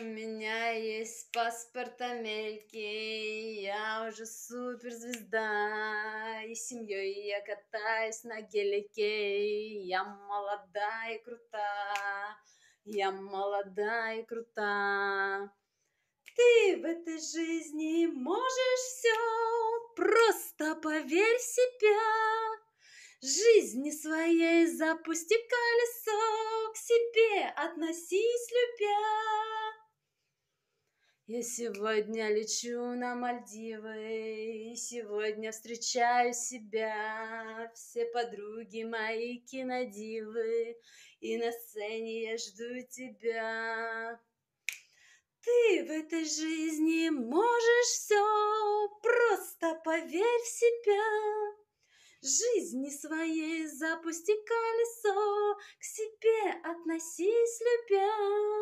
У меня есть паспорт Америки, я уже суперзвезда, и семьей я катаюсь на гелике, я молодая и крута, я молодая и крута. Ты в этой жизни можешь все, просто поверь в себя. Жизни своей запусти колесо, к себе относись любя. Я сегодня лечу на Мальдивы, и сегодня встречаю себя. Все подруги мои кинодивы, и на сцене я жду тебя. Ты в этой жизни можешь все, просто поверь в себя. Жизни своей запусти колесо, к себе относись любя.